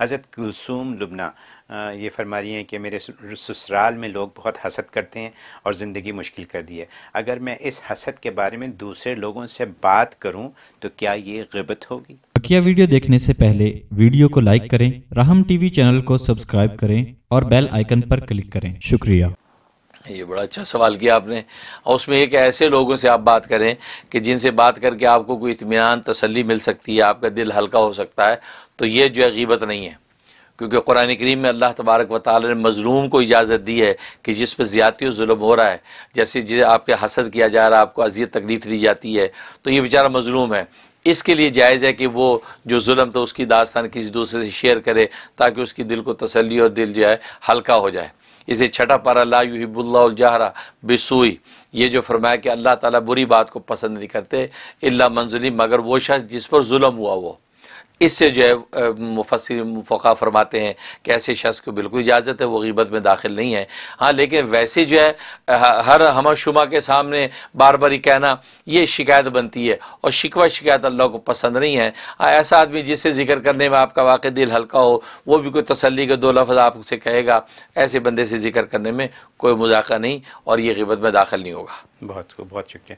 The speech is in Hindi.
हज़रत कुलसूम लुबना ये फरमा रही हैं कि मेरे ससुराल में लोग बहुत हसद करते हैं और ज़िंदगी मुश्किल कर दी है। अगर मैं इस हसद के बारे में दूसरे लोगों से बात करूँ तो क्या ये गबत होगी? बकिया वीडियो देखने से पहले वीडियो को लाइक करें, राहम टीवी चैनल को सब्सक्राइब करें और बेल आइकन पर क्लिक करें। शुक्रिया। ये बड़ा अच्छा सवाल किया आपने। और उसमें एक ऐसे लोगों से आप बात करें कि जिनसे बात करके आपको कोई इतमान तसल्ली मिल सकती है, आपका दिल हल्का हो सकता है तो ये जो है गीबत नहीं है। क्योंकि कुरान करीम में अल्लाह तबारक व ताल ने मज़लूम को इजाज़त दी है कि जिस पर ज़्यादती जुल्म हो रहा है, जैसे जिसे आपके हसद किया जा रहा है, आपको अजियत, तकलीफ़ दी जाती है तो ये बेचारा मज़लूम है। इसके लिए जायज़ है कि वो जो जुल्म तो उसकी दास्तान किसी दूसरे से शेयर करे, ताकि उसकी दिल को तसली और दिल जो है हल्का हो जाए। इसे छठा पारा, ला यूहिबुल्लाजहरा बिसुई। ये जो फरमाया कि अल्लाह ताला बुरी बात को पसंद नहीं करते, इल्ला मंजुली, मगर वो शख्स जिस पर जुल्म हुआ वो। इससे जो है मुफसर फ़ा फरमाते हैं कि ऐसे शख्स को बिल्कुल इजाज़त है, वो गीबत में दाखिल नहीं है। हाँ लेकिन वैसे जो है हर हम शुमा के सामने बार बार ही कहना, ये शिकायत बनती है और शिकवा शिकायत अल्लाह को पसंद नहीं है। हाँ ऐसा आदमी जिससे ज़िक्र करने में आपका वाक़ दिल हल्का हो, वो भी कोई तसली के दो लफ्ज़ आपसे कहेगा, ऐसे बंदे से ज़िक्र करने में कोई मज़ाक नहीं और ये गिबत में दाखिल नहीं होगा। बहुत बहुत शुक्रिया।